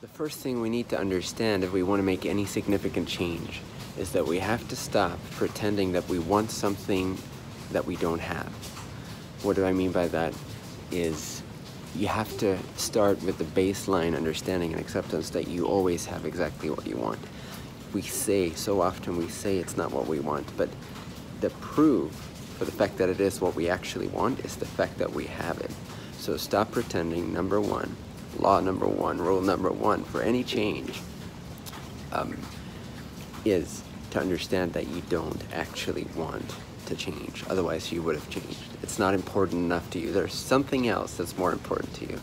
The first thing we need to understand if we want to make any significant change is that we have to stop pretending that we want something that we don't have. What do I mean by that? Is you have to start with the baseline understanding and acceptance that you always have exactly what you want. We say, so often we say it's not what we want, but the proof for the fact that it is what we actually want is the fact that we have it. So stop pretending, number one, law number one, rule number one for any change um, is to understand that you don't actually want to change. Otherwise, you would have changed. It's not important enough to you. There's something else that's more important to you.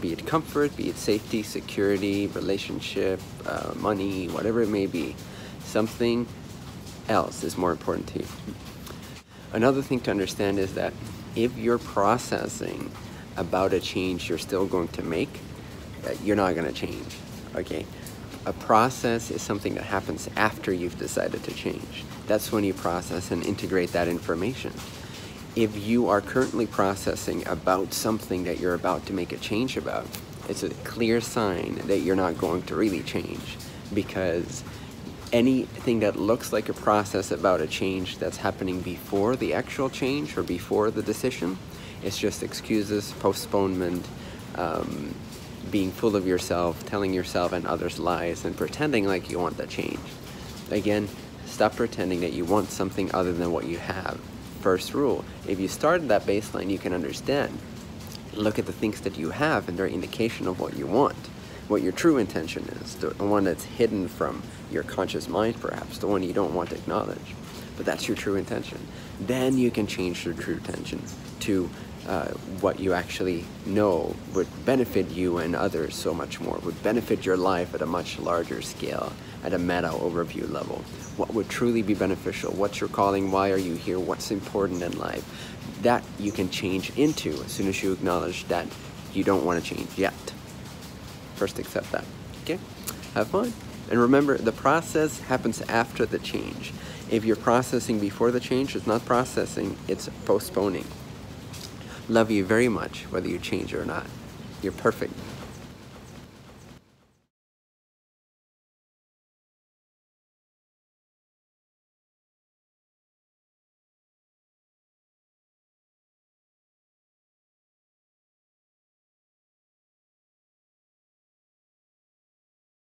Be it comfort, be it safety, security, relationship, uh, money, whatever it may be. Something else is more important to you. Another thing to understand is that if you're processing about a change you're still going to make, uh, you're not going to change. Okay? A process is something that happens after you've decided to change. That's when you process and integrate that information. If you are currently processing about something that you're about to make a change about, it's a clear sign that you're not going to really change because anything that looks like a process about a change that's happening before the actual change or before the decision it's just excuses, postponement, um, being full of yourself, telling yourself and others lies, and pretending like you want the change. Again, stop pretending that you want something other than what you have. First rule, if you started that baseline, you can understand. Look at the things that you have and they're indication of what you want, what your true intention is, the one that's hidden from your conscious mind perhaps, the one you don't want to acknowledge. But that's your true intention. Then you can change your true intention to uh, what you actually know would benefit you and others so much more, would benefit your life at a much larger scale, at a meta overview level. What would truly be beneficial? What's your calling? Why are you here? What's important in life? That you can change into as soon as you acknowledge that you don't want to change yet. First, accept that. Okay? Have fun. And remember, the process happens after the change. If you're processing before the change, it's not processing, it's postponing. Love you very much, whether you change or not. You're perfect.